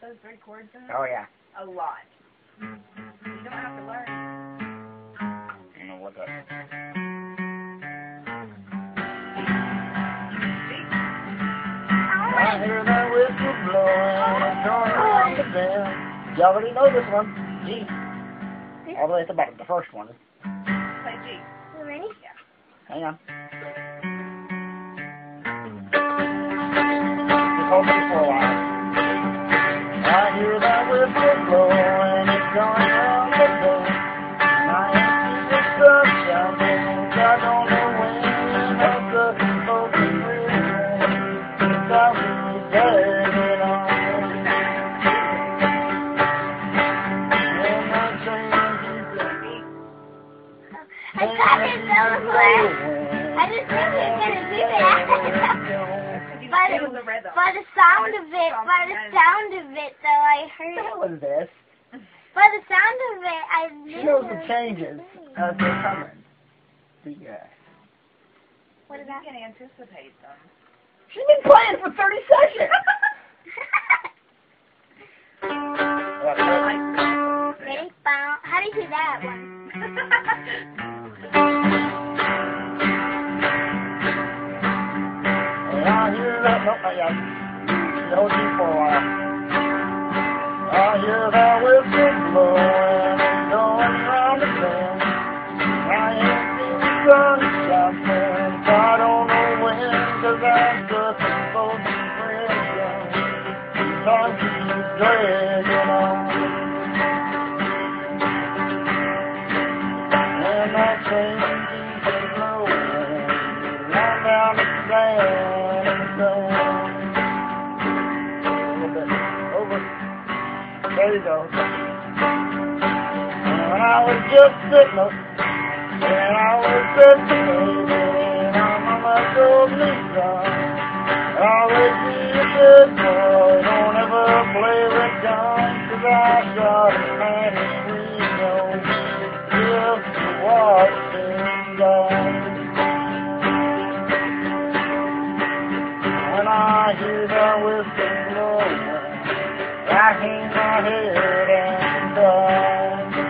those three chords in it? Oh yeah. A lot. Mm-hmm. You don't have to learn. I don't know what that. I hear that whistle blowing and going around the bend. You already know this one. G. All the way at the bottom, the first one. Play G. You ready? Hang on. Just hold I change I thought it somewhere. I just knew he was gonna do that. By the, the by the sound of it, by the sound of it, though, I heard What it. is this? By the sound of it, I the changes as they're coming. Yeah. What is You can anticipate them. She's been playing for 30 seconds. Ready? Bow. How do you do that one? And I hear that, no, not. Hold you for a while. I hear that whistle blowing and going round the bend. Time keeps dragging on. And down San Antone. A little. There you go. I was just sitting up, and I was just a baby, and mama told me, son, When I hear the blowing, I my head and die.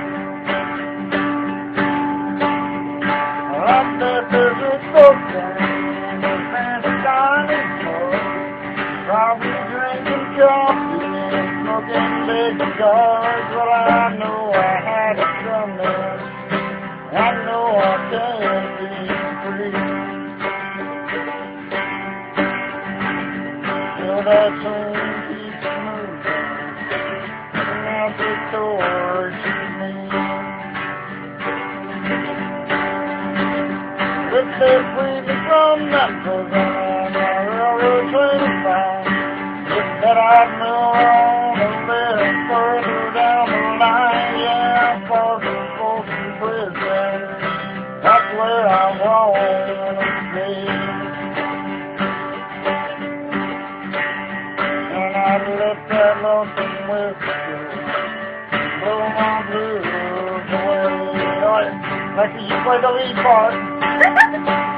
Up there, there's a folks and a fancy dining club, probably drinking coffee and smoking big cigars, but I know I had it coming. I know I can't That train keeps moving, and the towards me. If they free me from that further down the line, yeah, I'm far from Prison. And let that lonesome whistle blow my blues away. All right, Lexy, you play the lead part.